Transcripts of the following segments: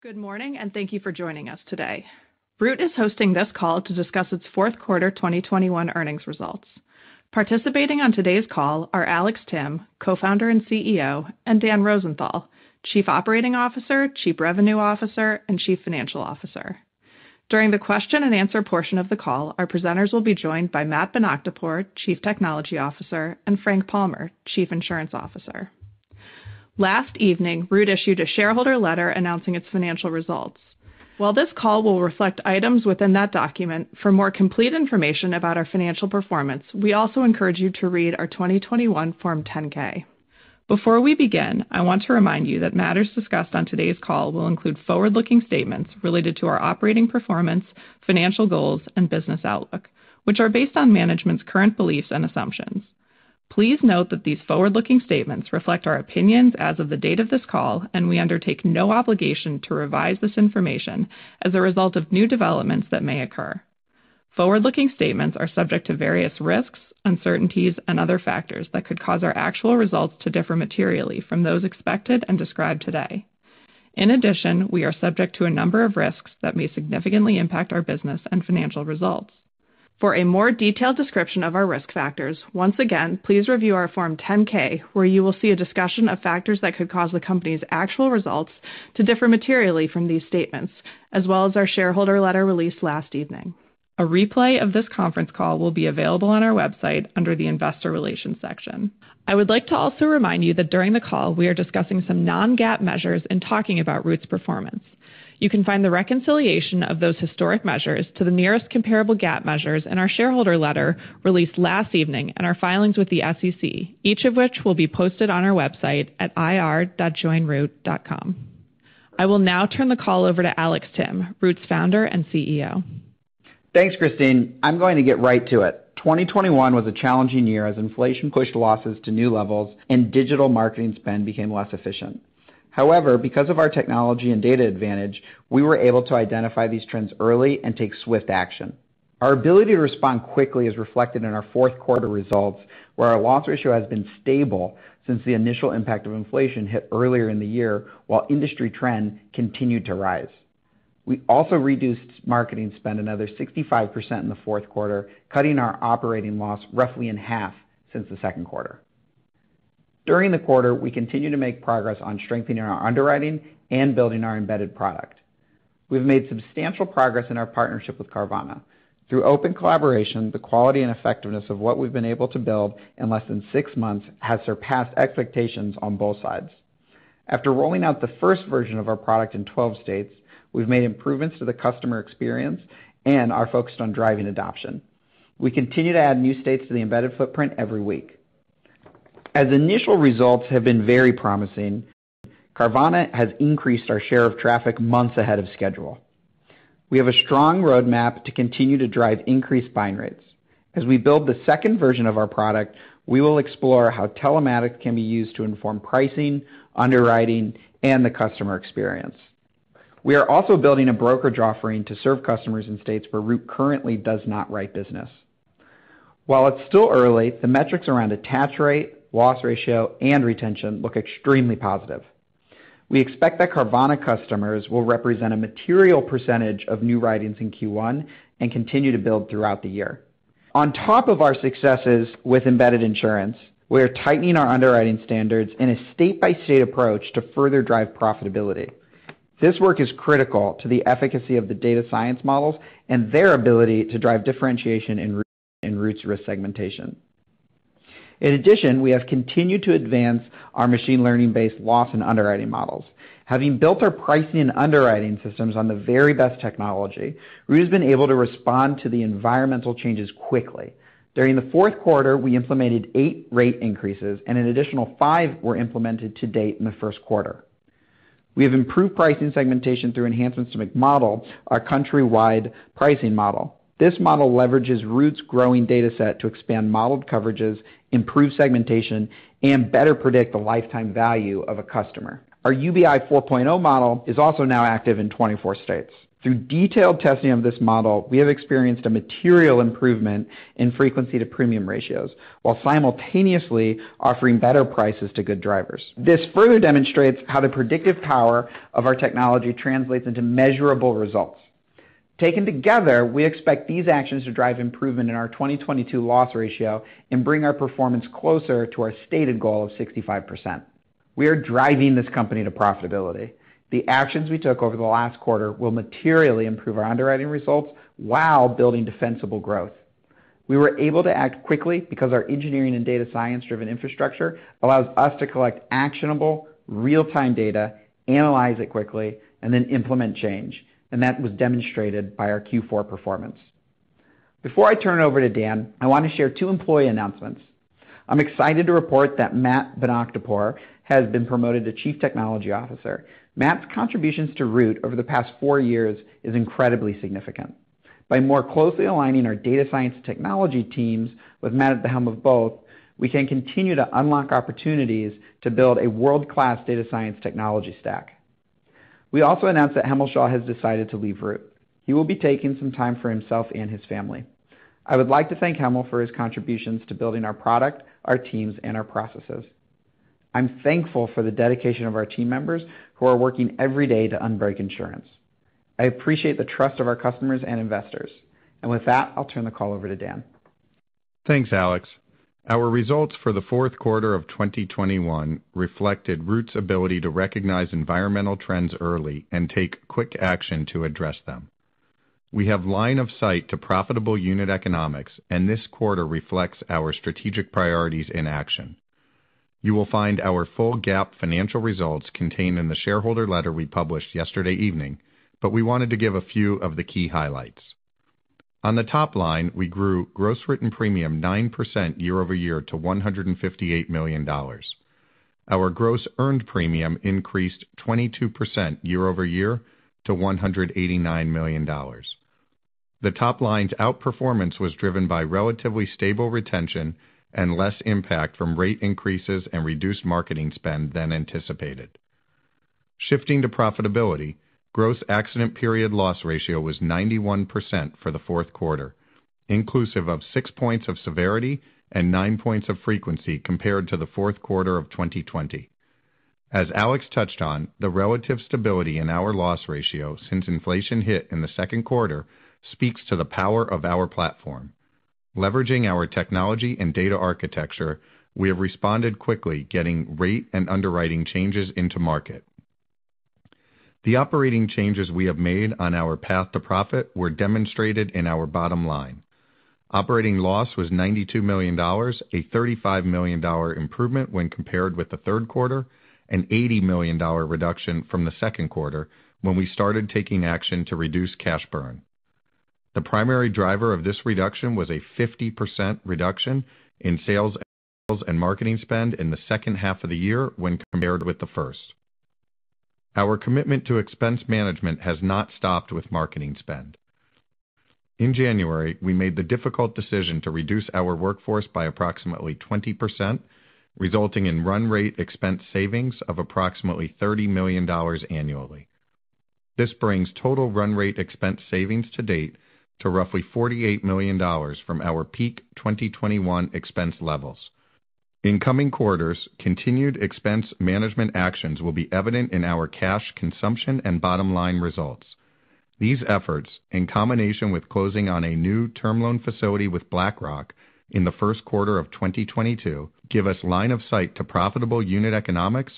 Good morning, and thank you for joining us today. Root is hosting this call to discuss its fourth quarter 2021 earnings results. Participating on today's call are Alex Timm, Co-founder and CEO, and Dan Rosenthal, Chief Operating Officer, Chief Revenue Officer, and Chief Financial Officer. During the question and answer portion of the call, our presenters will be joined by Matt Bonakdarpour, Chief Technology Officer, and Frank Palmer, Chief Insurance Officer. Last evening, Root issued a shareholder letter announcing its financial results. While this call will reflect items within that document, for more complete information about our financial performance, we also encourage you to read our 2021 Form 10-K. Before we begin, I want to remind you that matters discussed on today's call will include forward-looking statements related to our operating performance, financial goals, and business outlook, which are based on management's current beliefs and assumptions. Please note that these forward-looking statements reflect our opinions as of the date of this call, and we undertake no obligation to revise this information as a result of new developments that may occur. Forward-looking statements are subject to various risks, uncertainties, and other factors that could cause our actual results to differ materially from those expected and described today. In addition, we are subject to a number of risks that may significantly impact our business and financial results. For a more detailed description of our risk factors, once again, please review our Form 10-K, where you will see a discussion of factors that could cause the company's actual results to differ materially from these statements, as well as our shareholder letter released last evening. A replay of this conference call will be available on our website under the Investor Relations section. I would like to also remind you that during the call, we are discussing some non-GAAP measures in talking about Root's performance. You can find the reconciliation of those historic measures to the nearest comparable GAAP measures in our shareholder letter released last evening and our filings with the SEC, each of which will be posted on our website at ir.joinroot.com. I will now turn the call over to Alex Timm, Root's Founder and CEO. Thanks, Christine. I'm going to get right to it. 2021 was a challenging year as inflation pushed losses to new levels and digital marketing spend became less efficient. However, because of our technology and data advantage, we were able to identify these trends early and take swift action. Our ability to respond quickly is reflected in our fourth quarter results, where our loss ratio has been stable since the initial impact of inflation hit earlier in the year, while industry trend continued to rise. We also reduced marketing spend another 65% in the fourth quarter, cutting our operating loss roughly in half since the second quarter. During the quarter, we continued to make progress on strengthening our underwriting and building our embedded product. We've made substantial progress in our partnership with Carvana. Through open collaboration, the quality and effectiveness of what we've been able to build in less than six months has surpassed expectations on both sides. After rolling out the first version of our product in 12 states, we've made improvements to the customer experience and are focused on driving adoption. We continue to add new states to the embedded footprint every week. As initial results have been very promising, Carvana has increased our share of traffic months ahead of schedule. We have a strong roadmap to continue to drive increased bind rates. As we build the second version of our product, we will explore how telematics can be used to inform pricing, underwriting, and the customer experience. We are also building a brokerage offering to serve customers in states where Root currently does not write business. While it's still early, the metrics around attach rate, loss ratio, and retention look extremely positive. We expect that Carvana customers will represent a material percentage of new writings in Q1 and continue to build throughout the year. On top of our successes with embedded insurance, we are tightening our underwriting standards in a state-by-state approach to further drive profitability. This work is critical to the efficacy of the data science models and their ability to drive differentiation in Root's risk segmentation. In addition, we have continued to advance our machine learning-based loss and underwriting models. Having built our pricing and underwriting systems on the very best technology, Root has been able to respond to the environmental changes quickly. During the fourth quarter, we implemented eight rate increases, and an additional five were implemented to date in the first quarter. We have improved pricing segmentation through enhancements to McModel, our countrywide pricing model. This model leverages Root's growing data set to expand modeled coverages, improve segmentation, and better predict the lifetime value of a customer. Our UBI 4.0 model is also now active in 24 states. Through detailed testing of this model, we have experienced a material improvement in frequency to premium ratios while simultaneously offering better prices to good drivers. This further demonstrates how the predictive power of our technology translates into measurable results. Taken together, we expect these actions to drive improvement in our 2022 loss ratio and bring our performance closer to our stated goal of 65%. We are driving this company to profitability. The actions we took over the last quarter will materially improve our underwriting results while building defensible growth. We were able to act quickly because our engineering and data science-driven infrastructure allows us to collect actionable, real-time data, analyze it quickly, and then implement change, and that was demonstrated by our Q4 performance. Before I turn it over to Dan, I want to share two employee announcements. I'm excited to report that Matt Bonakdarpour has been promoted to Chief Technology Officer. Matt's contributions to Root over the past four years is incredibly significant. By more closely aligning our data science technology teams with Matt at the helm of both, we can continue to unlock opportunities to build a world-class data science technology stack. We also announced that Hemal Shah has decided to leave Root. He will be taking some time for himself and his family. I would like to thank Hemal for his contributions to building our product, our teams, and our processes. I'm thankful for the dedication of our team members who are working every day to unbreak insurance. I appreciate the trust of our customers and investors. And With that, I'll turn the call over to Dan. Thanks, Alex. Our results for the fourth quarter of 2021 reflected Root's ability to recognize environmental trends early and take quick action to address them. We have line of sight to profitable unit economics, and this quarter reflects our strategic priorities in action. You will find our full GAAP financial results contained in the shareholder letter we published yesterday evening, but we wanted to give a few of the key highlights. On the top line, we grew gross written premium 9% year-over-year to $158 million. Our gross earned premium increased 22% year-over-year to $189 million. The top line's outperformance was driven by relatively stable retention and less impact from rate increases and reduced marketing spend than anticipated. Shifting to profitability, gross accident period loss ratio was 91% for the fourth quarter, inclusive of 6 points of severity and 9 points of frequency compared to the fourth quarter of 2020. As Alex touched on, the relative stability in our loss ratio since inflation hit in the second quarter speaks to the power of our platform. Leveraging our technology and data architecture, we have responded quickly, getting rate and underwriting changes into market. The operating changes we have made on our path to profit were demonstrated in our bottom line. Operating loss was $92 million, a $35 million improvement when compared with the third quarter, an $80 million reduction from the second quarter when we started taking action to reduce cash burn. The primary driver of this reduction was a 50% reduction in sales and marketing spend in the second half of the year when compared with the first. Our commitment to expense management has not stopped with marketing spend. In January, we made the difficult decision to reduce our workforce by approximately 20%, resulting in run rate expense savings of approximately $30 million annually. This brings total run rate expense savings to date to roughly $48 million from our peak 2021 expense levels. In coming quarters, continued expense management actions will be evident in our cash consumption and bottom-line results. These efforts, in combination with closing on a new term loan facility with BlackRock in the first quarter of 2022, give us line of sight to profitable unit economics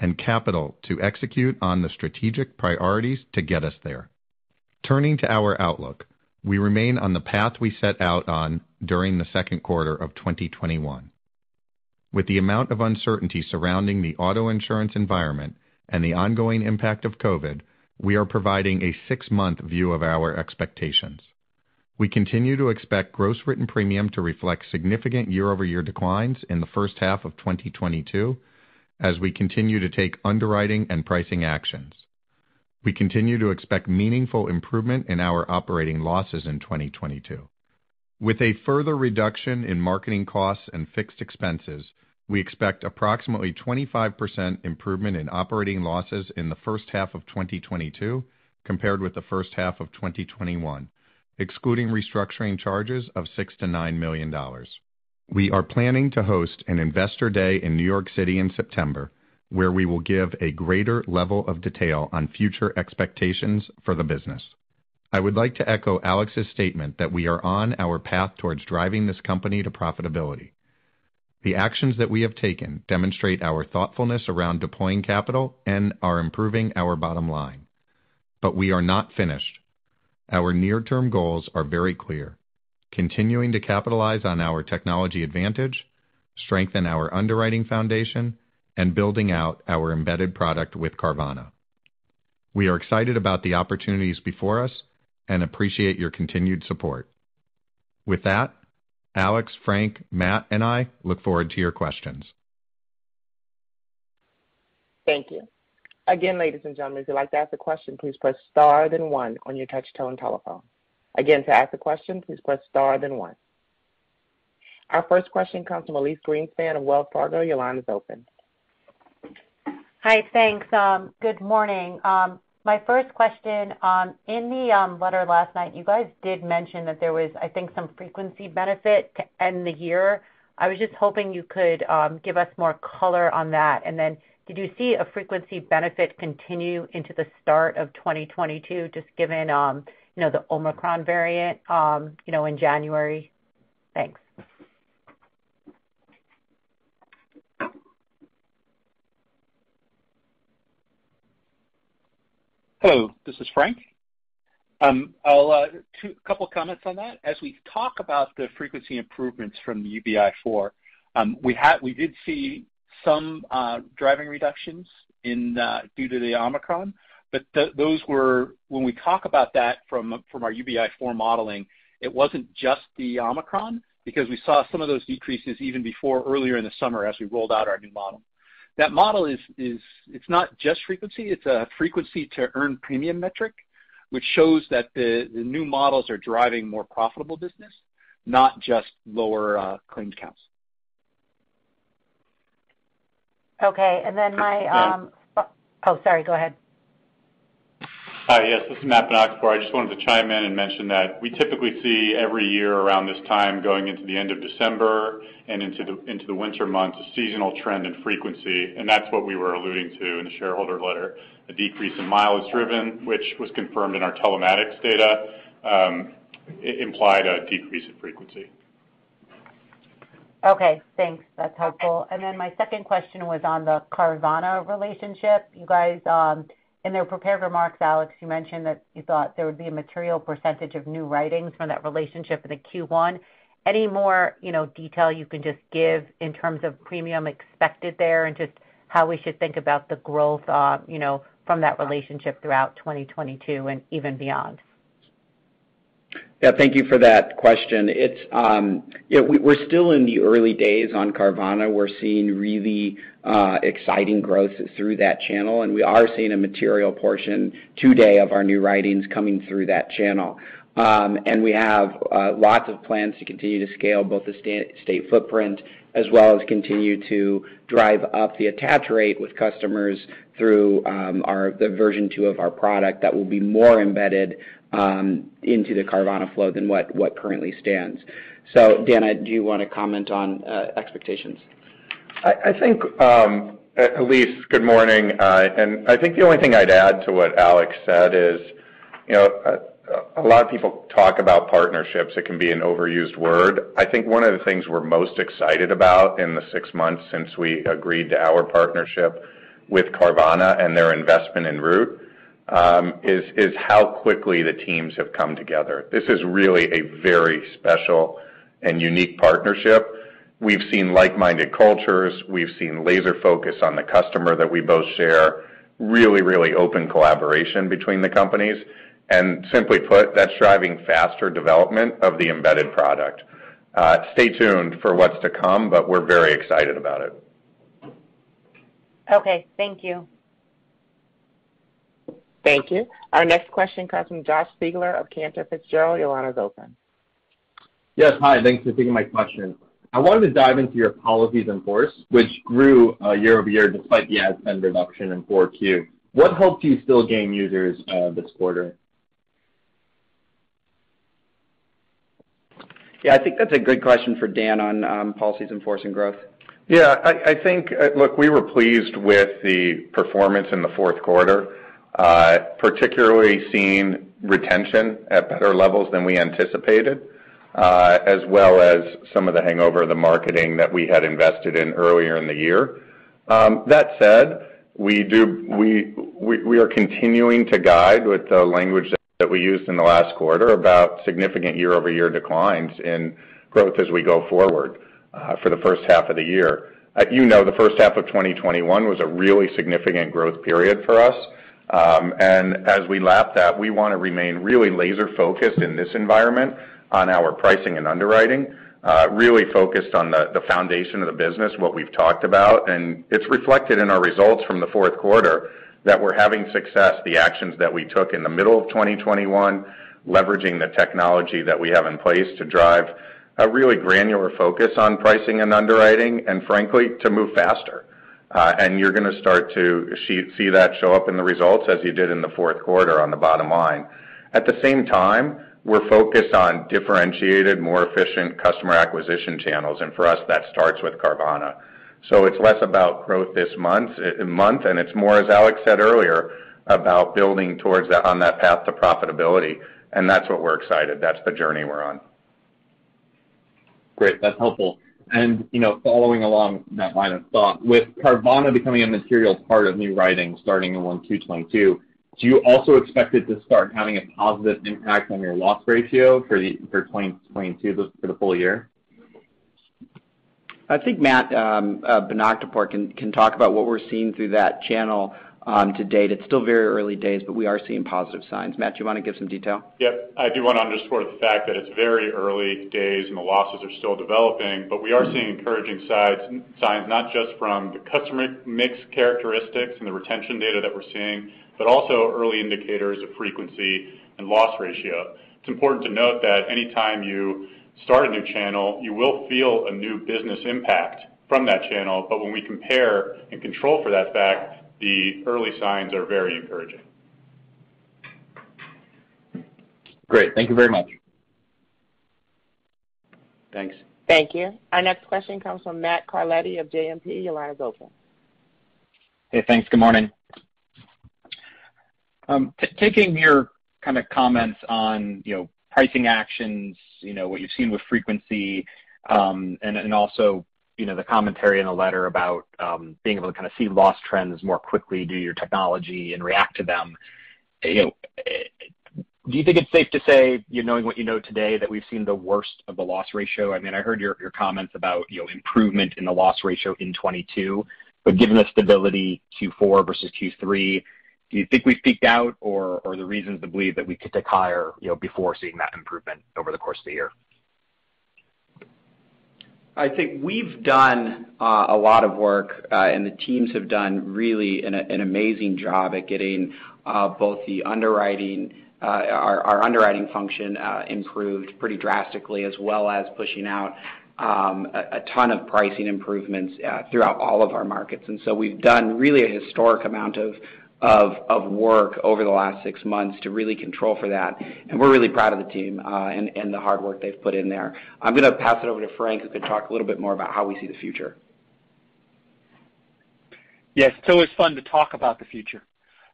and capital to execute on the strategic priorities to get us there. Turning to our outlook, we remain on the path we set out on during the second quarter of 2021. With the amount of uncertainty surrounding the auto insurance environment and the ongoing impact of COVID, we are providing a six-month view of our expectations. We continue to expect gross written premium to reflect significant year-over-year declines in the first half of 2022 as we continue to take underwriting and pricing actions. We continue to expect meaningful improvement in our operating losses in 2022. With a further reduction in marketing costs and fixed expenses, we expect approximately 25% improvement in operating losses in the first half of 2022 compared with the first half of 2021, excluding restructuring charges of $6 million-$9 million. We are planning to host an Investor Day in New York City in September, where we will give a greater level of detail on future expectations for the business. I would like to echo Alex's statement that we are on our path towards driving this company to profitability. The actions that we have taken demonstrate our thoughtfulness around deploying capital and are improving our bottom line. But we are not finished. Our near-term goals are very clear. Continuing to capitalize on our technology advantage, strengthen our underwriting foundation, and building out our embedded product with Carvana. We are excited about the opportunities before us and appreciate your continued support. With that, Alex, Frank, Matt, and I look forward to your questions. Thank you. Again, ladies and gentlemen, if you'd like to ask a question, please press star then one on your touch-tone telephone. Again, to ask a question, please press star then one. Our first question comes from Elyse Greenspan of Wells Fargo. Your line is open. Hi. Thanks. Um, good morning. Um, My first question, um, in the um, letter last night, you guys did mention that there was, I think, some frequency benefit to end the year. I was just hoping you could um, give us more color on that. And then did you see a frequency benefit continue into the start of 2022, just given, you know, the Omicron variant, you know, in January? Thanks. Hello, this is Frank. Um, I'll uh, two couple comments on that. As we talk about the frequency improvements from the UBI4, um, we had we did see some uh, driving reductions in uh, due to the Omicron, but those were when we talk about that from from our UBI4 modeling, it wasn't just the Omicron because we saw some of those decreases even before earlier in the summer as we rolled out our new model. That model is is it's not just frequency, it's a frequency to earn premium metric, which shows that the new models are driving more profitable business, not just lower uh, claims counts. Okay. Yeah. Um, oh, sorry, go ahead. Hi. Yes, this is Matt Bonakdarpour. I just wanted to chime in and mention that we typically see every year around this time going into the end of December and into into the winter months, a seasonal trend in frequency, and that's what we were alluding to in the shareholder letter. A decrease in miles driven, which was confirmed in our telematics data, um, implied a decrease in frequency. Okay, thanks. That's helpful. And then my second question was on the Carvana relationship. You guys, um, in their prepared remarks, Alex, you mentioned that you thought there would be a material percentage of new writings from that relationship in the Q1. Any more, you know, detail you can just give in terms of premium expected there and just how we should think about the growth, uh, you know, from that relationship throughout 2022 and even beyond? Yeah, thank you for that question. It's, you we're still in the early days on Carvana. We're seeing really exciting growth through that channel, and we are seeing a material portion today of our new writings coming through that channel. Um and we have lots of plans to continue to scale both the state footprint as well as continue to drive up the attach rate with customers through um our the version two of our product that will be more embedded Um, into the Carvana flow than what what currently stands. So Dan, do you wanna comment on uh, expectations? I think, um, Elyse, good morning. Uh and I think the only thing I'd add to what Alex said is, you know, a lot of people talk about partnerships. It can be an overused word. I think one of the things we're most excited about in the six months since we agreed to our partnership with Carvana and their investment in Root Um, is how quickly the teams have come together. This is really a very special and unique partnership. We've seen like-minded cultures. We've seen laser focus on the customer that we both share, really really open collaboration between the companies. And Simply put, that's driving faster development of the embedded product. Uh, stay tuned for what's to come, but we're very excited about it. Okay, thank you. Thank you. Our next question comes from Josh Siegler of Cantor Fitzgerald. Your line is open. Yes. Hi. Thanks for taking my question. I wanted to dive into your policies in force, which grew uh, year-over-year despite the ad spend reduction in 4Q. What helped you still gain users uh, this quarter? Yeah, I think that's a good question for Dan on um, policies in force and growth. Yeah, I think, uh, look, we were pleased with the performance in the fourth quarter, Uh, particularly seeing retention at better levels than we anticipated, uh, as well as some of the hangover of the marketing that we had invested in earlier in the year. Um, that said, we do we we are continuing to guide with the language that we used in the last quarter about significant year-over-year declines in growth as we go forward uh, for the first half of the year. You know, the first half of 2021 was a really significant growth period for us. And as we lap that, we wanna remain really laser-focused in this environment on our pricing and underwriting, uh really focused on the foundation of the business, what we've talked about. And it's reflected in our results from the fourth quarter that we're having success, the actions that we took in the middle of 2021, leveraging the technology that we have in place to drive a really granular focus on pricing and underwriting, and frankly, to move faster. Uh, and you're gonna start to see that show up in the results as you did in the fourth quarter on the bottom line. At the same time, we're focused on differentiated, more efficient customer acquisition channels, and for us, that starts with Carvana. So it's less about growth this month, uh, and it's more, as Alex said earlier, about building towards that on that path to profitability, and that's what we're excited. That's the journey we're on. Great. That's helpful. And you know, following along that line of thought, with Carvana becoming a material part of new writing starting in 1Q 2022, do you also expect it to start having a positive impact on your loss ratio for the for 2022 for the full year? I think Matt uh, Bonakdarpour can talk about what we're seeing through that channel Um, to date. It's still very early days, but we are seeing positive signs. Matt, do you wanna give some detail? Yep. I do wanna underscore the fact that it's very early days and the losses are still developing, but we are seeing encouraging signs not just from the customer mix characteristics and the retention data that we're seeing, but also early indicators of frequency and loss ratio. It's important to note that anytime you start a new channel, you will feel a new business impact from that channel. But when we compare and control for that fact, the early signs are very encouraging. Great. Thank you very much. Thanks. Thank you. Our next question comes from Matt Carletti of JMP. Your line is open. Hey, thanks. Good morning. Um, taking your kind of comments on, you know, pricing actions, you know, what you've seen with frequency, um, and also, you know, the commentary in the letter about um, being able to kind of see loss trends more quickly due to your technology and react to them, eh, you know, eh, do you think it's safe to say, you know, knowing what you know today, that we've seen the worst of the loss ratio? I mean, I heard your comments about, you know, improvement in the loss ratio in 2022. Given the stability Q4 versus Q3, do you think we've peaked out or or the reasons to believe that we could tick higher, you know, before seeing that improvement over the course of the year? I think we've done uh, a lot of work, uh, and the teams have done really an amazing job at getting uh, both the underwriting, our underwriting function improved pretty drastically, as well as pushing out um, a ton of pricing improvements throughout all of our markets. And so we've done really a historic amount of work over the last six months to really control for that. And we're really proud of the team uh, and the hard work they've put in there. I'm gonna pass it over to Frank, who can talk a little bit more about how we see the future. Yes, it's always fun to talk about the future.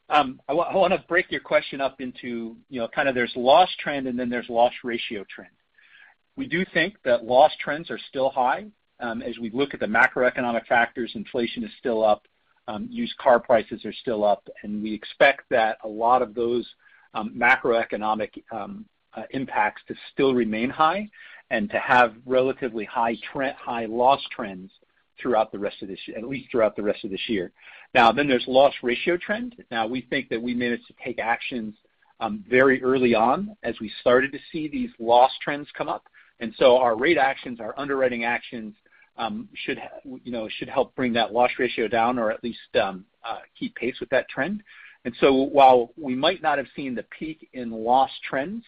Um, I wanna break your question up into, you know, kind of there's loss trend and then there's loss ratio trend. We do think that loss trends are still high. Um, as we look at the macroeconomic factors, inflation is still up, Um, used car prices are still up, and we expect that a lot of those um, macroeconomic um, uh, impacts to still remain high and to have relatively high high loss trends throughout the rest of this year, at least throughout the rest of this year. Now, then there's loss ratio trend. Now, we think that we managed to take actions very early on as we started to see these loss trends come up. And so our rate actions, our underwriting actions, Um, should you know should help bring that loss ratio down or at least um, uh, keep pace with that trend. And so while we might not have seen the peak in loss trends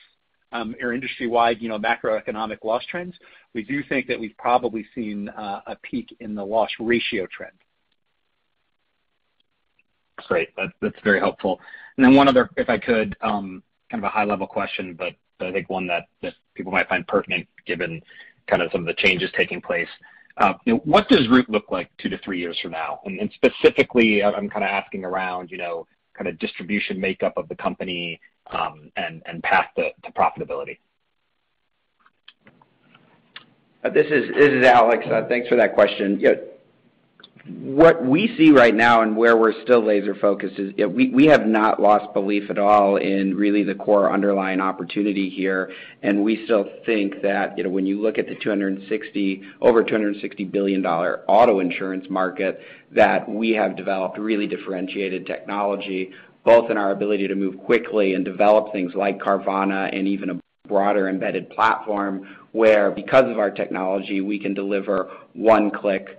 um, or industry-wide, you know, macroeconomic loss trends, we do think that we've probably seen uh, a peak in the loss ratio trend. Great. That's very helpful. And then one other, if I could, kind of a high-level question, but I think one that people might find pertinent given kind of some of the changes taking place. Uh, know, what does Root look like two to three years from now? And specifically, I'm kinda asking around, you know, kinda distribution makeup of the company, um, and path to profitability. Uh, this is Alex. Uh, thanks for that question. You know, what we see right now and where we're still laser-focused is, we have not lost belief at all in really the core underlying opportunity here. And we still think that, you know, when you look at the 260 over $260 billion auto insurance market, that we have developed really differentiated technology, both in our ability to move quickly and develop things like Carvana and even a broader embedded platform, where because of our technology, we can deliver one-click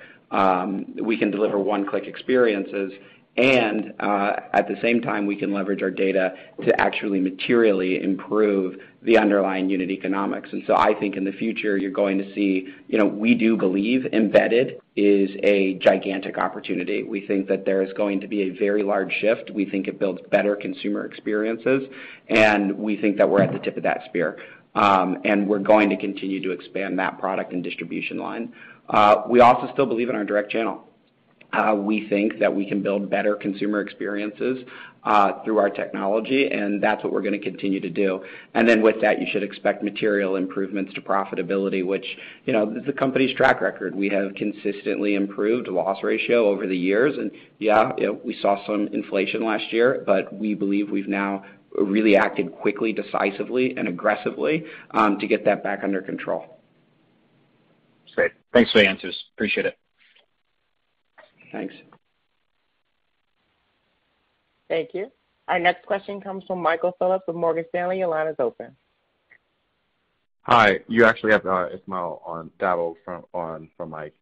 experiences. And at the same time, we can leverage our data to actually materially improve the underlying unit economics. And so I think in the future, you're going to see, you know, we do believe embedded is a gigantic opportunity. We think that there is going to be a very large shift. We think it builds better consumer experiences, and we think that we're at the tip of that spear. Um and we're going to continue to expand that product and distribution line. We also still believe in our direct channel. Uh we think that we can build better consumer experiences uh through our technology, and that's what we're gonna continue to do. And then with that, you should expect material improvements to profitability, which, you know, is the company's track record. We have consistently improved loss ratio over the years. And yeah, you know, we saw some inflation last year, but we believe we've now really acted quickly, decisively, and aggressively to get that back under control. Great. Thanks for the answers. Appreciate it. Thanks. Thank you. Our next question comes from Michael Phillips of Morgan Stanley. Your line is open. Hi. You actually have uh, Ismail on Dabo on for Mike.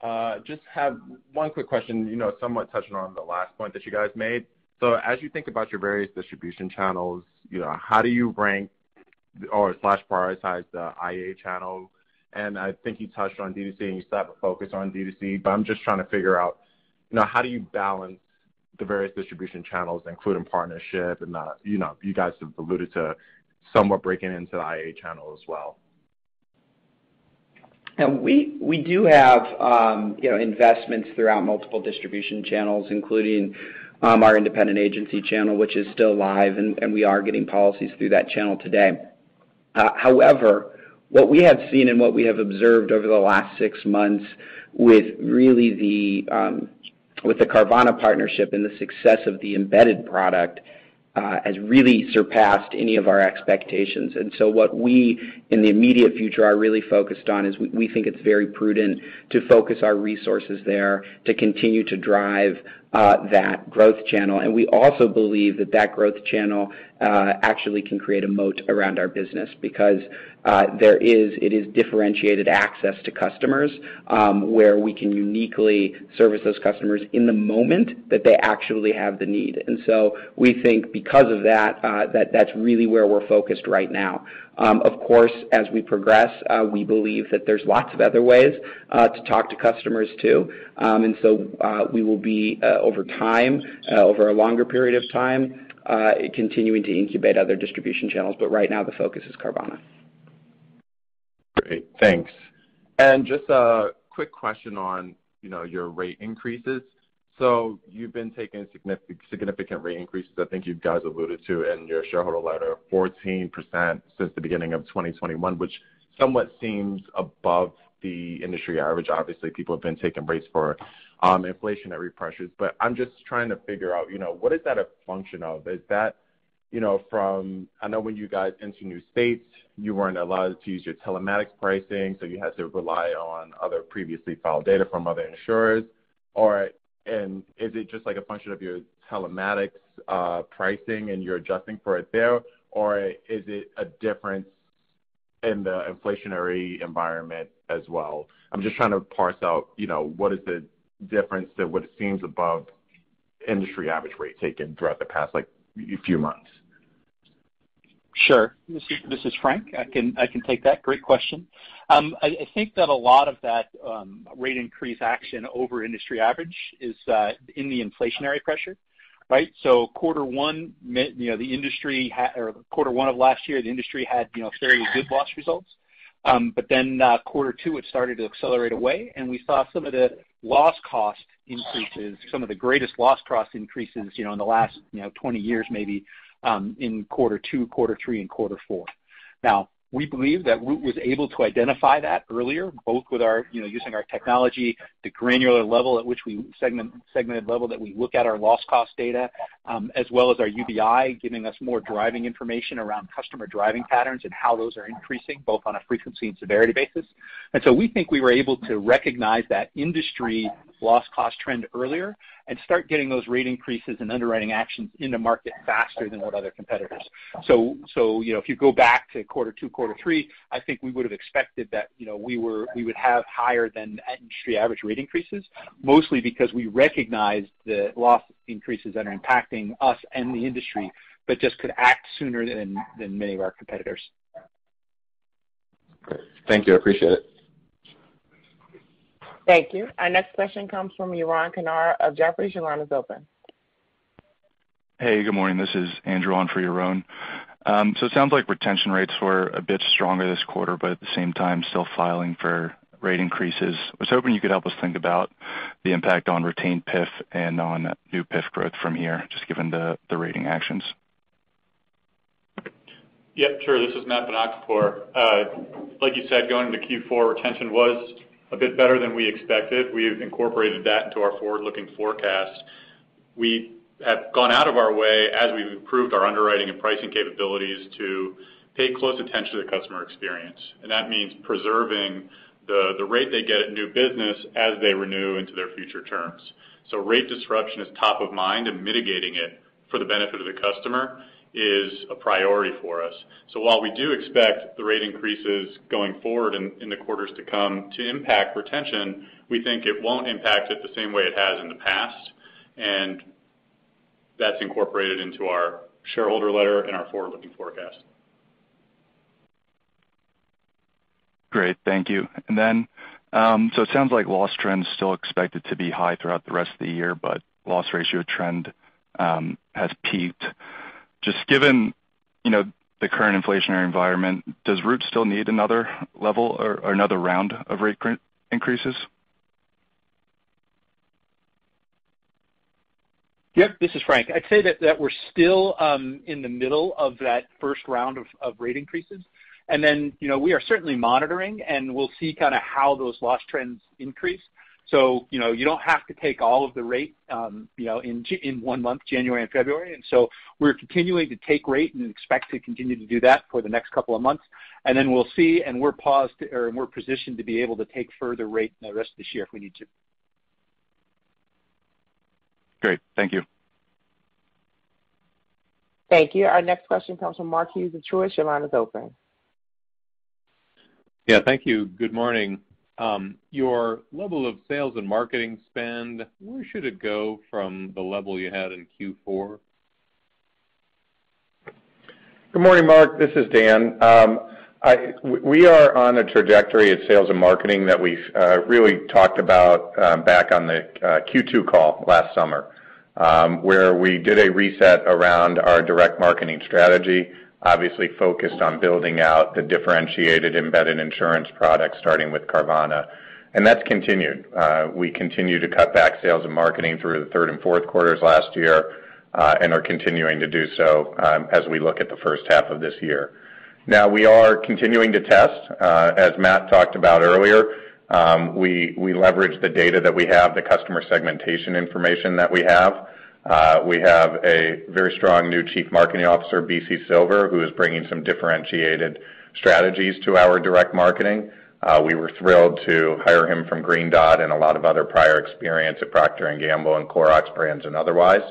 Uh, just have one quick question, you know, somewhat touching on the last point that you guys made. So as you think about your various distribution channels, you know, how do you rank or slash prioritize the IA channel? I think you touched on D2C, and you still have a focus on D2C, but I'm just trying to figure out, you know, how do you balance the various distribution channels, including partnership and, uh, you know, you guys have alluded to somewhat breaking into the IA channel as well. And We do have, um, you know, investments throughout multiple distribution channels, including um, our independent agency channel, which is still live, and we are getting policies through that channel today. Uh, however, what we have seen and what we have observed over the last six months with really the um, with the Carvana partnership and the success of the embedded product uh, has really surpassed any of our expectations. And so What we, in the immediate future, are really focused on is we think it's very prudent to focus our resources there to continue to drive uh, that growth channel. And We also believe that that growth channel Uh, actually can create a moat around our business because uh, it is differentiated access to customers, um, where we can uniquely service those customers in the moment that they actually have the need. And so we think because of that, uh, that that's really where we're focused right now. Um, of course, as we progress, uh, we believe that there's lots of other ways to talk to customers too. Um, and so we will be over time, over a longer period of time, Uh, continuing to incubate other distribution channels. But right now, the focus is Carvana. Great. Thanks. And just a quick question on, you know, your rate increases. So you've been taking significant rate increases, I think you guys alluded to in your shareholder letter, 14% since the beginning of 2021, which somewhat seems above the industry average. Obviously, people have been taking rates for Um, inflationary pressures. But I'm just trying to figure out, you know, what is that a function of? Is that, you know, from I know when you guys enter new states, you weren't allowed to use your telematics pricing, so you had to rely on other previously filed data from other insurers. Or and is it just like a function of your telematics uh, pricing and you're adjusting for it there, or is it a difference in the inflationary environment as well? I'm just trying to parse out, you know, what is the difference to what it seems above industry average rate taken throughout the past, like, few months. Sure. This is Frank. I can I can take that. Great question. I think that a lot of that rate increase action over industry average is in the inflationary pressure, right? So quarter one, you know, the industry or quarter one of last year, the industry had, you know, fairly good loss results. Um, but then uh, quarter two, it started to accelerate away, and we saw some of the loss cost increases, some of the greatest loss cost increases, you know, in the last, you know, 20 years maybe, um, in quarter two, quarter three, and quarter four. Now, we believe that Root was able to identify that earlier, both with our, you know, using our technology, the granular level at which we segment segmented level that we look at our loss cost data, Um, as well as our UBI, giving us more driving information around customer driving patterns and how those are increasing, both on a frequency and severity basis. And so we think we were able to recognize that industry loss cost trend earlier and start getting those rate increases and underwriting actions into market faster than what other competitors. So so you know, if you go back to quarter two, quarter three, I think we would have expected that, you know, we were we would have higher than industry average rate increases, mostly because we recognized the loss increases that are impacting us and the industry, but just could act sooner than many of our competitors. Great. Thank you. I appreciate it. Thank you. Our next question comes from Yaron Kinar of Jefferies. Your line is open. Hey, good morning. This is Andrew on for Yaron. Um, so It sounds like retention rates were a bit stronger this quarter, but at the same time, still filing for rate increases. I was hoping you could help us think about the impact on retained PIF and on new PIF growth from here, just given the rating actions. Yep, sure. This is Matt Bonakdarpour. Uh, like you said, going into Q4, retention was a bit better than we expected. We've incorporated that into our forward-looking forecast. We have gone out of our way as we've improved our underwriting and pricing capabilities to pay close attention to the customer experience. And that means preserving the rate they get at new business as they renew into their future terms. So rate disruption is top of mind, and mitigating it for the benefit of the customer is a priority for us. So while we do expect the rate increases going forward in the quarters to come to impact retention, we think it won't impact it the same way it has in the past, and that's incorporated into our shareholder letter and our forward-looking forecast. Great. Thank you. And then um so it sounds like loss trends still expected to be high throughout the rest of the year, but loss ratio trend has peaked. Just given, you know, the current inflationary environment, does Root still need another level or another round of rate increases? Yep, this is Frank. I'd say that we're still in the middle of that first round of rate increases. Then, you know, we are certainly monitoring, and we'll see kinda how those loss trends increase. So you know, you don't have to take all of the rate, um, you know, in in one month, January and February. And so we're continuing to take rate and expect to continue to do that for the next couple of months. And then we'll see, and we're paused or we're positioned to be able to take further rate the rest of this year if we need to. Great. Thank you. Thank you. Our next question comes from Mark Hughes of Truist. Your line is open. Yeah, thank you. Good morning. Um, your level of sales and marketing spend, where should it go from the level you had in Q4? Good morning, Mark. This is Dan. Um, we are on a trajectory at sales and marketing that we've uh, really talked about um, back on the uh, Q2 call last summer, where we did a reset around our direct marketing strategy, obviously focused on building out the differentiated embedded insurance product, starting with Carvana. And that's continued. Uh, we continue to cut back sales and marketing through the third and fourth quarters last year, uh, and are continuing to do so, um, as we look at the first half of this year. Now, we are continuing to test. Uh, as Matt talked about earlier, um, we leverage the data that we have, the customer segmentation information that we have. We have a very strong new Chief Marketing Officer, BC Silver, who is bringing some differentiated strategies to our direct marketing. Uh we were thrilled to hire him from Green Dot and a lot of other prior experience at Procter & Gamble and Clorox brands and otherwise.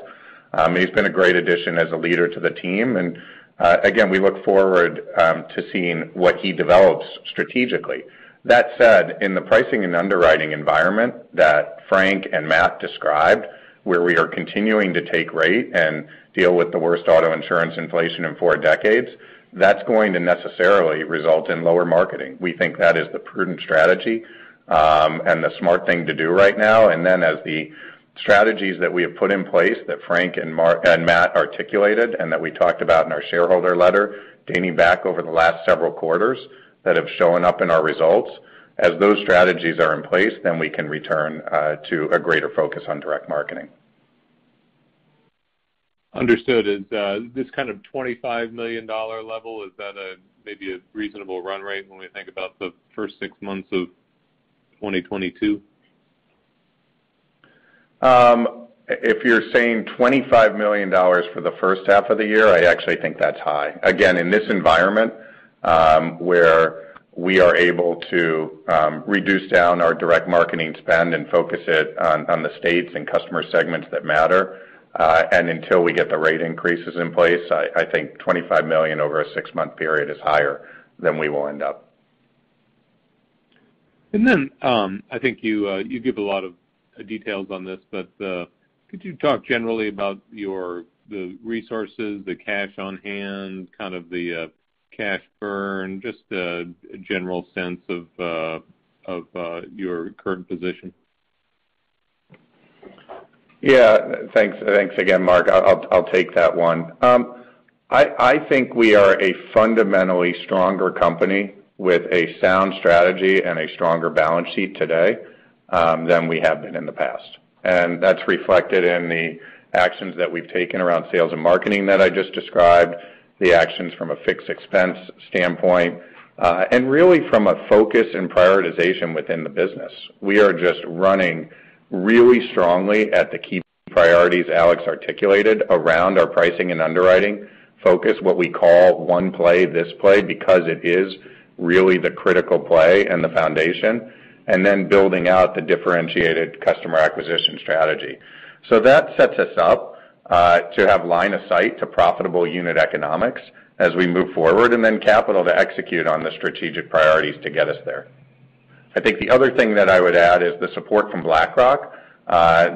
He's been a great addition as a leader to the team. And uh again, we look forward um to seeing what he develops strategically. That said, in the pricing and underwriting environment that Frank and Matt described, where we are continuing to take rate and deal with the worst auto insurance inflation in four decades, that's going to necessarily result in lower marketing. We think that is the prudent strategy, um, and the smart thing to do right now. And then as the strategies that we have put in place that Frank and, and Matt articulated and that we talked about in our shareholder letter dating back over the last several quarters that have shown up in our results, as those strategies are in place, then we can return uh, to a greater focus on direct marketing. Understood. Is uh, this kind of $25 million level, is that maybe a reasonable run rate when we think about the first six months of 2022? Um, if you're saying $25 million for the first half of the year, I actually think that's high. Again, in this environment, um, where we are able to um, reduce down our direct marketing spend and focus it on the states and customer segments that matter, uh, and until we get the rate increases in place, I think 25 million over a six-month period is higher than we will end up. And then um, I think you uh, give a lot of uh, details on this, but could you talk generally about your the resources, the cash on hand, kind of the cash burn, just a general sense of uh, uh, your current position? Yeah. Thanks thanks again, Mark. I'll take that one. Um, I think we are a fundamentally stronger company with a sound strategy and a stronger balance sheet today um, than we have been in the past. And that's reflected in the actions that we've taken around sales and marketing that I just described, the actions from a fixed expense standpoint, uh, and really from a focus and prioritization within the business. We are just running really strongly at the key priorities Alex articulated around our pricing and underwriting focus, what we call one play, this play, because it is really the critical play and the foundation, and then building out the differentiated customer acquisition strategy. So That sets us up Uh, to have line of sight to profitable unit economics as we move forward, and then capital to execute on the strategic priorities to get us there. I think the other thing that I would add is the support from BlackRock uh,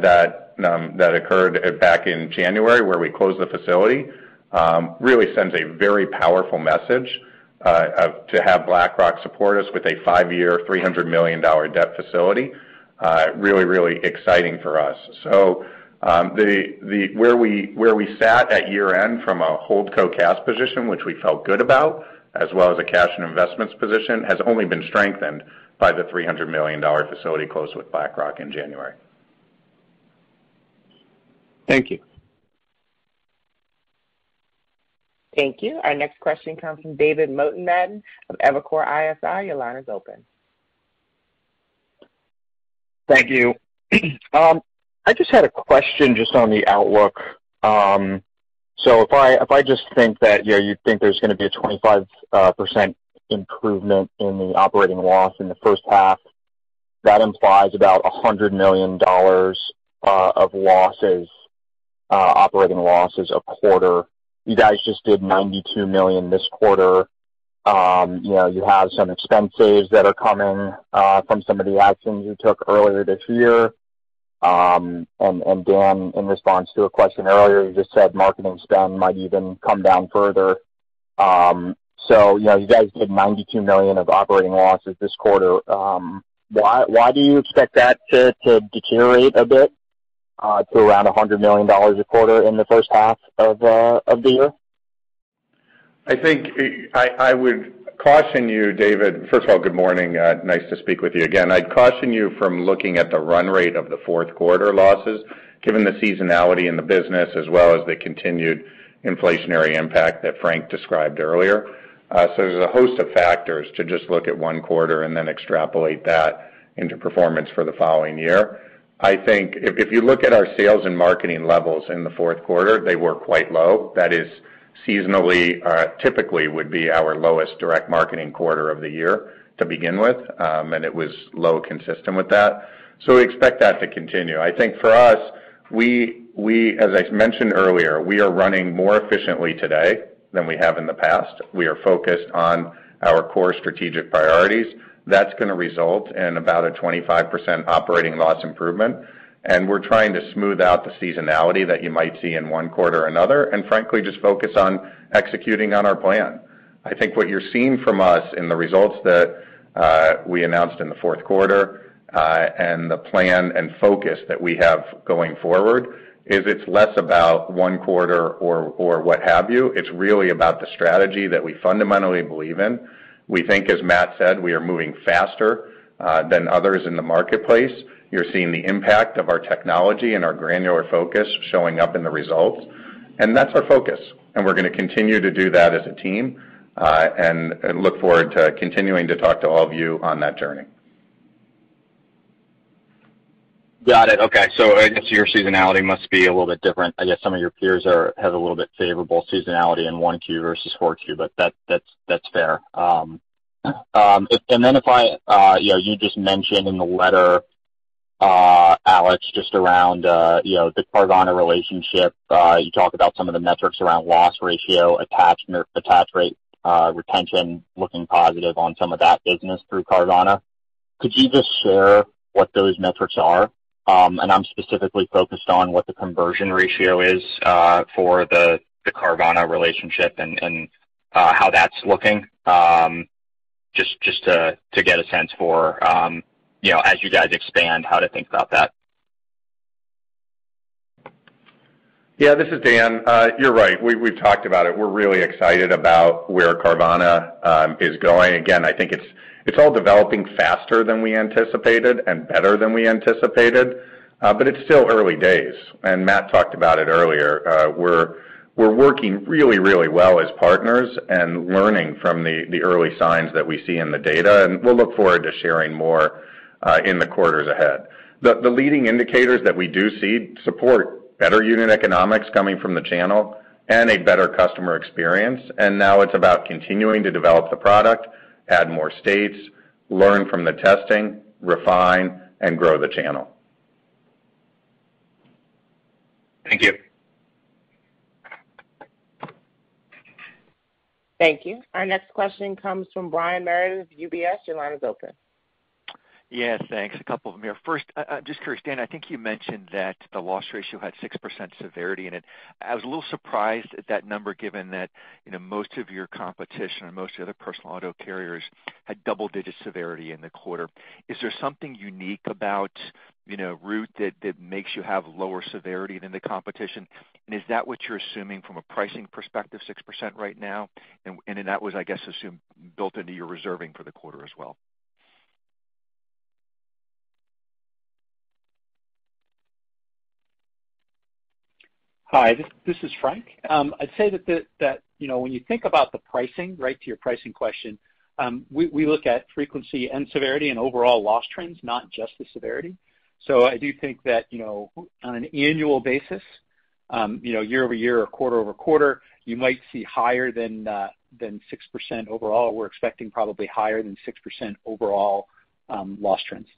um, that occurred back in January, where we closed the facility, um, really sends a very powerful message uh, to have BlackRock support us with a five-year, $300 million debt facility, Uh, really really exciting for us. Um, the where we where we sat at year-end from a holdco cash position, which we felt good about, as well as a cash and investments position, has only been strengthened by the $300 million facility closed with BlackRock in January. Thank you. Thank you. Our next question comes from David Motemaden of Evercore ISI. Your line is open. Thank you. Um, I just had a question just on the outlook. Um so if I if I just think that, you know, you think there's gonna be a 25% uh, improvement in the operating loss in the first half, that implies about $100 million uh, of losses, uh, operating losses a quarter. You guys just did 92 million this quarter. Um, you know, you have some expense saves that are coming from some of the actions you took earlier this year. Um, Dan, in response to a question earlier, you just said marketing spend might even come down further. Um so you know, you guys did 92 million of operating losses this quarter. Um, why do you expect that to deteriorate a bit uh, to around $100 million a quarter in the first half of uh, the year? I think I would caution you, David. First of all, good morning. Nice to speak with you again. I'd caution you from looking at the run rate of the fourth quarter losses, given the seasonality in the business as well as the continued inflationary impact that Frank described earlier. Uh, so There's a host of factors to just look at one quarter and then extrapolate that into performance for the following year. I think if you look at our sales and marketing levels in the fourth quarter, they were quite low. That is seasonally, uh typically would be our lowest direct marketing quarter of the year to begin with, Um and it was low consistent with that. So we expect that to continue. I think for us, we we, as I mentioned earlier, we are running more efficiently today than we have in the past. We are focused on our core strategic priorities. That's gonna result in about a 25% operating loss improvement, and we're trying to smooth out the seasonality that you might see in one quarter or another, and frankly, just focus on executing on our plan. I think what you're seeing from us in the results that uh, we announced in the fourth quarter, uh, and the plan and focus that we have going forward is it's less about one quarter or what have you. It's really about the strategy that we fundamentally believe in. We think, as Matt said, we are moving faster uh, than others in the marketplace. You're seeing the impact of our technology and our granular focus showing up in the results, and that's our focus. And We're gonna continue to do that as a team, and look forward to continuing to talk to all of you on that journey. Got it. Okay. So I guess your seasonality must be a little bit different. I guess some of your peers are have a little bit favorable seasonality in 1Q versus 4Q, but that's that's fair. Um, um, if and then if I, you know, you just mentioned in the letter, Alex, just around, uh you know, the Carvana relationship, uh you talk about some of the metrics around loss ratio, attach rate, uh retention looking positive on some of that business through Carvana. Could you just share what those metrics are? Um and I'm specifically focused on what the conversion ratio is uh for the the Carvana relationship and uh how that's looking, um just just to to get a sense for, you know, as you guys expand, how to think about that. Yeah, this is Dan. Uh, you're right. We've talked about it. We're really excited about where Carvana um, is going. Again, I think it's it's all developing faster than we anticipated and better than we anticipated, uh, but it's still early days. And Matt talked about it earlier. Uh, we're we're working really really well as partners and learning from the the early signs that we see in the data, and we'll look forward to sharing more Uh, in the quarters ahead. The leading indicators that we do see support better unit economics coming from the channel and a better customer experience. And Now it's about continuing to develop the product, add more states, learn from the testing, refine, and grow the channel. Thank you. Thank you. Our next question comes from Brian Meredith of UBS. Your line is open. Yeah, thanks. A couple of them here. First, I'm just curious, Dan, I think you mentioned that the loss ratio had 6% severity in it. I was a little surprised at that number, given that, you know, most of your competition and most of the other personal auto carriers had double-digit severity in the quarter. Is there something unique about, you know, Root that makes you have lower severity than the competition? And is that what you're assuming from a pricing perspective, 6% right now? That was, I guess, assumed built into your reserving for the quarter as well. Hi, this is Frank. Um, I'd say that that you know, when you think about the pricing, right, to your pricing question, um, we look at frequency and severity and overall loss trends, not just the severity. So I do think that, you know, on an annual basis, um, you know, year-over-year or quarter-over-quarter, you might see higher than uh, than 6% overall. We're expecting probably higher than 6% overall loss trends.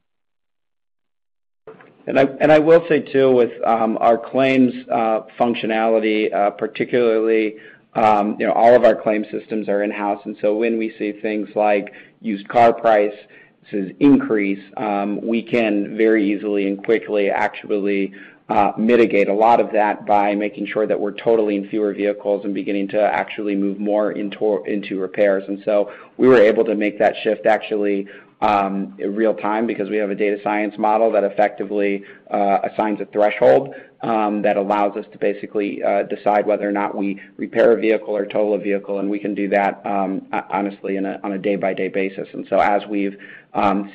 I and I will say too, with um, our claims uh, functionality, uh, particularly, um, you know, all of our claim systems are in-house, and so when we see things like used car prices increase, um, we can very easily and quickly actually uh, mitigate a lot of that by making sure that we're totaling fewer vehicles and beginning to actually move more into into repairs. And so we were able to make that shift actually Um, real time because we have a data science model that effectively uh, assigns a threshold um, that allows us to basically uh, decide whether or not we repair a vehicle or total a vehicle, and we can do that um, honestly on a day-by-day basis. And so as we've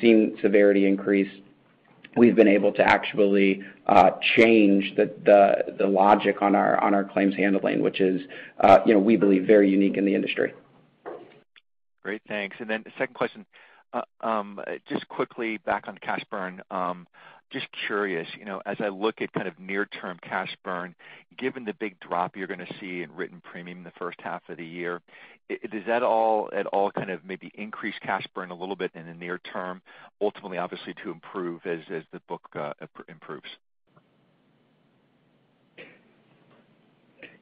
seen severity increase, we've been able to actually uh, change the logic on our on our claims handling, which is, you know, we believe very unique in the industry. Great. Thanks. And then second question, Uh, um, just quickly back on cash burn. Um, just curious, you know, as I look at kind of near-term cash burn, given the big drop you're gonna see in written premium in the first half of the year, does that all at all kind of maybe increase cash burn a little bit in the near term, ultimately, obviously, to improve as as the book uh, improves?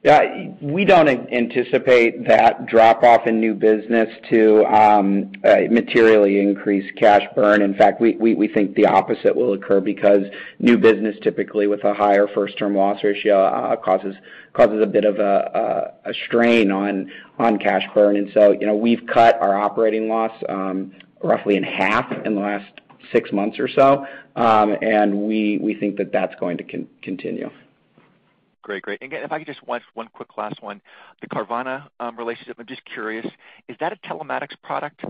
We don't anticipate that drop-off in new business to um, uh, materially increase cash burn. In fact, we think the opposite will occur because new business, typically with a higher first-term loss ratio, uh, causes causes a bit of a strain on on cash burn. And so, you know, we've cut our operating loss um, roughly in half in the last six months or so. Um and we think that that's going to continue. Great. Great. Again, if I could just one quick last one. The Carvana um, relationship, I'm just curious, is that a telematics product?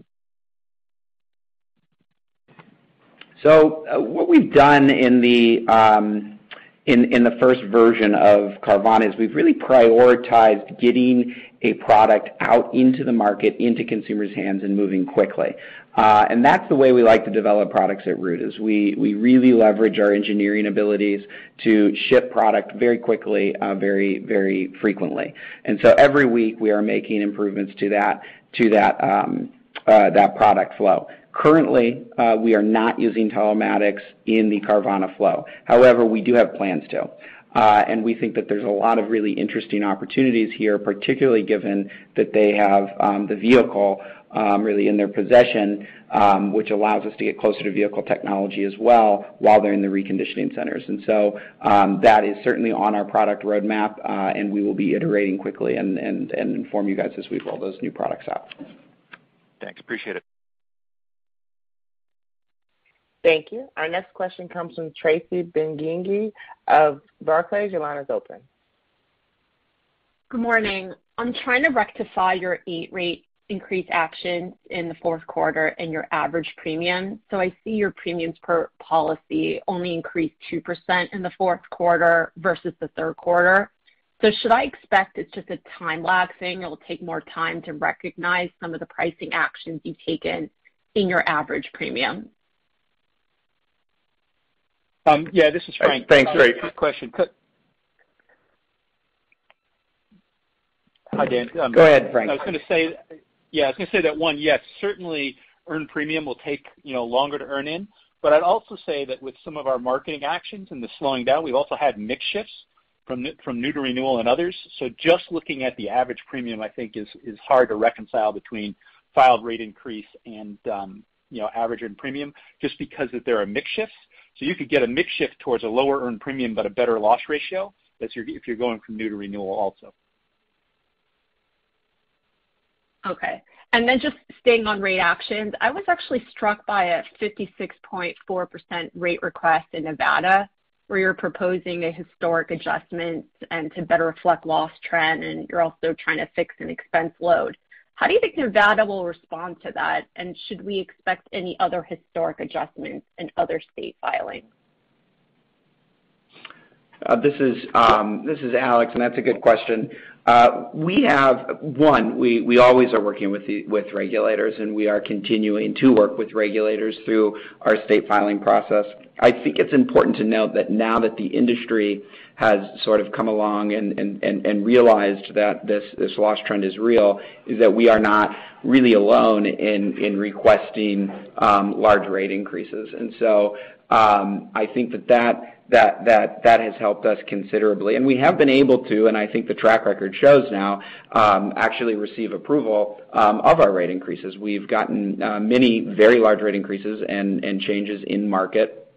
So, uh, what we've done in the um, in in the first version of Carvana is we've really prioritized getting a product out into the market, into consumers' hands and moving quickly. Uh, and that's the way we like to develop products at Root, is we we really leverage our engineering abilities to ship product very quickly, uh, very very frequently. And so every week, we are making improvements to that to that, um, uh, that product flow. Currently, we are not using telematics in the Carvana flow. However, we do have plans to. Uh, we think that there's a lot of really interesting opportunities here, particularly given that they have um, the vehicle um, really in their possession, um, which allows us to get closer to vehicle technology as well while they're in the reconditioning centers. And so um that is certainly on our product roadmap, uh, and we will be iterating quickly and inform you guys as we roll those new products out. Thanks. Appreciate it. Thank you. Our next question comes from Tracy Benguigui of Barclays. Your line is open. Good morning. I'm trying to rectify your 8 rate increase actions in the fourth quarter and your average premium. So I see your premiums per policy only increased 2% in the fourth quarter versus the third quarter. So should I expect it's just a time lag thing, it'll take more time to recognize some of the pricing actions you've taken in your average premium? Um, yeah, this is Frank. Thanks, Tracy. Good question. Hi, Dan. Um, Go ahead, Frank. I was gonna say that one, yes, certainly earned premium will take, you know, longer to earn in. But I'd also say that with some of our marketing actions and the slowing down, we've also had mix shifts from from new to renewal and others. So just looking at the average premium, I think is hard to reconcile between filed rate increase and, um, you know, average earned premium just because that there are mix shifts. So you could get a mix shift towards a lower earned premium, but a better loss ratio if you're going from new to renewal also. Okay. And then just staying on rate actions, I was actually struck by a 56.4% rate request in Nevada, where you're proposing a historic adjustment and to better reflect loss trend, and you're also trying to fix an expense load. How do you think Nevada will respond to that? And should we expect any other historic adjustments in other state filings? This is um this is Alex, and that's a good question. Uh we have one, we always are working with with regulators, and we are continuing to work with regulators through our state filing process. I think it's important to note that now that the industry has sort of come along and and and realized that this this loss trend is real, is that we are not really alone in in requesting um, large rate increases. And so um, I think that that that that that has helped us considerably. And We have been able to, and I think the track record shows now, um, actually receive approval um, of our rate increases. We've gotten uh, many very large rate increases and and changes in market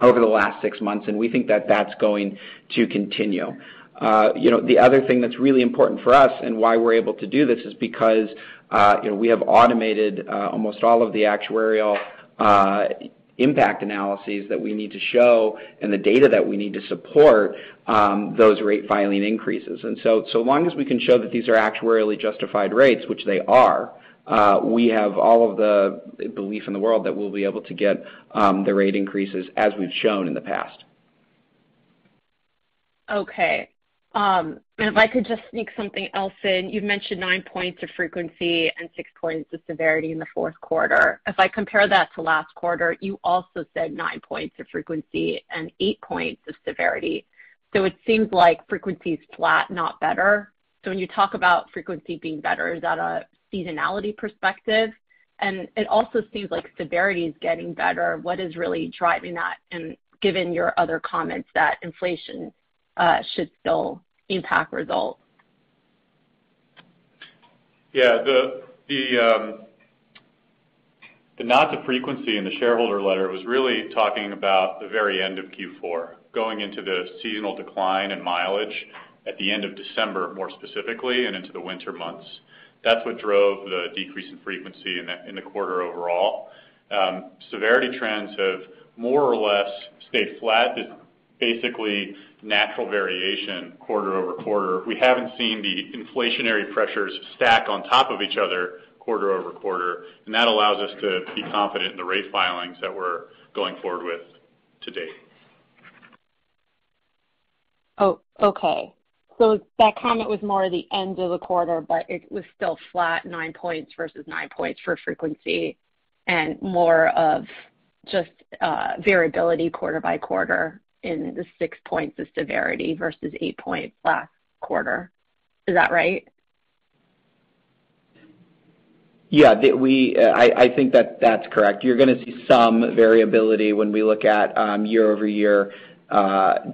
over the last six months, and we think that that's going to continue. Uh, you know, the other thing that's really important for us and why we're able to do this is because, uh, you know, we have automated uh, almost all of the actuarial impact analyses that we need to show and the data that we need to support um, those rate filing increases. And so, so long as we can show that these are actuarially justified rates, which they are, Uh, we have all of the belief in the world that we'll be able to get um, the rate increases as we've shown in the past. Okay. Um, and if I could just sneak something else in. You've mentioned 9 points of frequency and 6 points of severity in the fourth quarter. If I compare that to last quarter, you also said 9 points of frequency and 8 points of severity. So it seems like frequency is flat, not better. So when you talk about frequency being better, is that a seasonality perspective? And it also seems like severity is getting better. What is really driving that? And given your other comments that inflation uh, should still impact results. Yeah. The um, nod to frequency in the shareholder letter was really talking about the very end of Q4, going into the seasonal decline in mileage at the end of December, more specifically, and into the winter months. That's what drove the decrease in frequency in the quarter overall. Um, severity trends have more or less stayed flat. It's basically natural variation quarter-over-quarter. We haven't seen the inflationary pressures stack on top of each other quarter-over-quarter, and that allows us to be confident in the rate filings that we're going forward with to date. Oh, okay. So that comment was more the end of the quarter, but it was still flat 9 points versus 9 points for frequency and more of just uh, variability quarter by quarter in the 6 points of severity versus 8 points last quarter. Is that right? Yeah. Uh, I think that that's correct. You're gonna see some variability when we look at um, year-over-year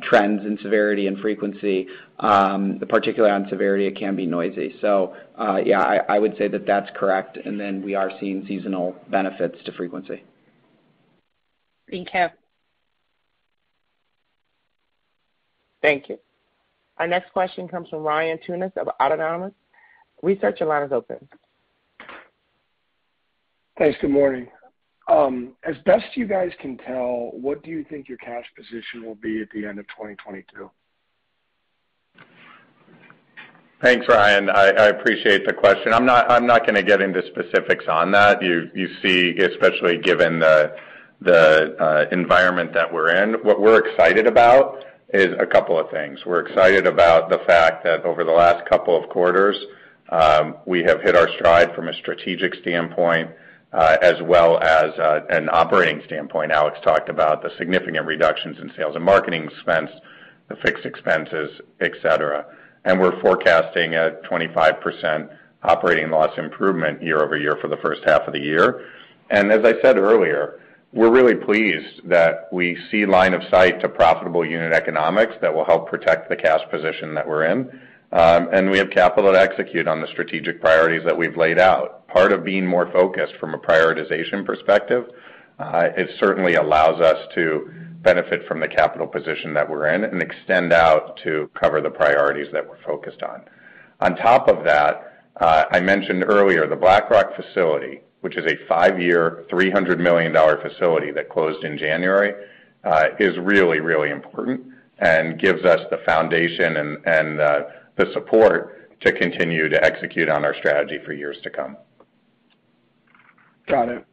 trends in severity and frequency. Particularly on severity, it can be noisy. So uh yeah, I would say that that's correct, and then we are seeing seasonal benefits to frequency. Thank you. Thank you. Our next question comes from Ryan Tunis of Autonomous Research. Your line is open. Thanks. Good morning. Um, as best you guys can tell, what do you think your cash position will be at the end of 2022? Thanks, Ryan. I appreciate the question. I'm not I'm not gonna get into specifics on that. You see, especially given the uh, environment that we're in. What we're excited about is a couple of things. We're excited about the fact that over the last couple of quarters, um, we have hit our stride from a strategic standpoint, Uh, as well as uh, an operating standpoint. Alex talked about the significant reductions in sales and marketing expense, the fixed expenses, et cetera. And we're forecasting a 25% operating loss improvement year-over-year for the first half of the year. And as I said earlier, we're really pleased that we see line of sight to profitable unit economics that will help protect the cash position that we're in. Um, and we have capital to execute on the strategic priorities that we've laid out. Part of being more focused from a prioritization perspective, uh, it certainly allows us to benefit from the capital position that we're in and extend out to cover the priorities that we're focused on. On top of that, uh, I mentioned earlier the BlackRock facility, which is a five-year, $300 million facility that closed in January, uh, is really, really important and gives us the foundation and the support to continue to execute on our strategy for years to come. Got it.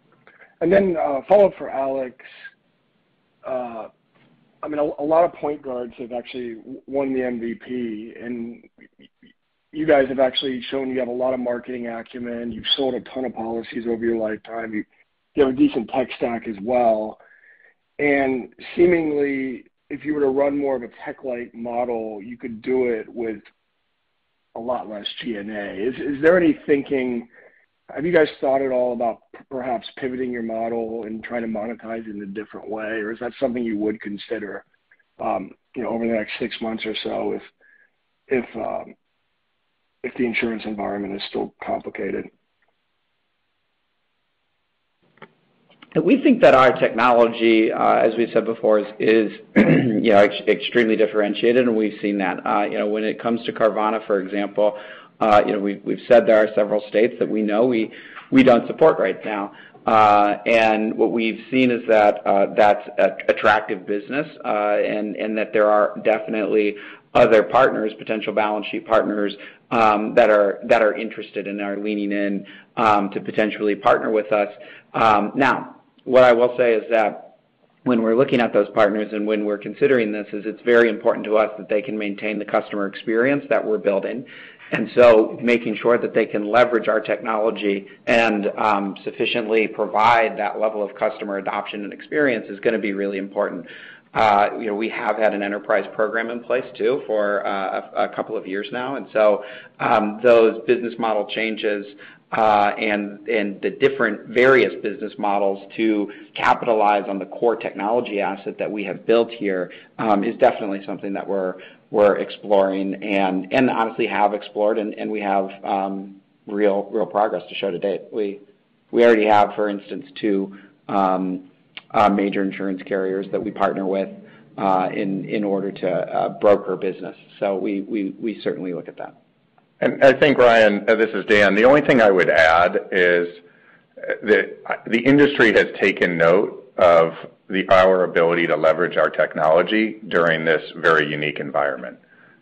A uh, follow-up for Alex. Uh, I mean, a lot of point guards have actually won the MVP, and you guys have actually shown you have a lot of marketing acumen. You've sold a ton of policies over your lifetime. You have a decent tech stack as well. And seemingly, if you were to run more of a tech-like model, you could do it with a lot less G&A. Is there any thinking? Have you guys thought at all about perhaps pivoting your model and trying to monetize it in a different way? Or is that something you would consider, you know, over the next six months or so if if um if the insurance environment is still complicated? We think that our technology, uh, as we said before, is you know, extremely differentiated, and we've seen that. Uh, you know, when it comes to Carvana, for example, uh, you know, we've said there are several states that we know we we don't support right now. Uh and what we've seen is that that's attractive business, and that there are definitely other partners, potential balance sheet partners, um, that are that are interested and are leaning in um, to potentially partner with us. Um, now, what I will say is that when we're looking at those partners and when we're considering this, is it's very important to us that they can maintain the customer experience that we're building. And so making sure that they can leverage our technology and um, sufficiently provide that level of customer adoption and experience is gonna be really important. Uh, you know, we have had an enterprise program in place too for uh, a couple of years now. And so um, those business model changes Uh, and the different various business models to capitalize on the core technology asset that we have built here um, is definitely something that we're we're exploring and and honestly have explored and we have um, real real progress to show to date. We we already have, for instance, two um, uh, major insurance carriers that we partner with uh, in in order to broker business. So we we certainly look at that. I think, Ryan, uh, this is Dan. The only thing I would add is that the industry has taken note of the, our ability to leverage our technology during this very unique environment.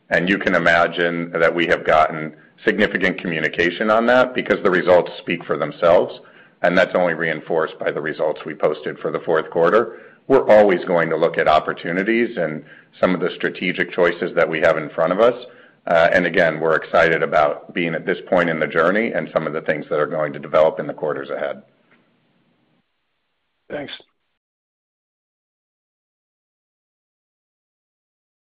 And You can imagine that we have gotten significant communication on that because the results speak for themselves, and that's only reinforced by the results we posted for the fourth quarter. We're always going to look at opportunities and some of the strategic choices that we have in front of us. Uh, again, we're excited about being at this point in the journey and some of the things that are going to develop in the quarters ahead. Thanks.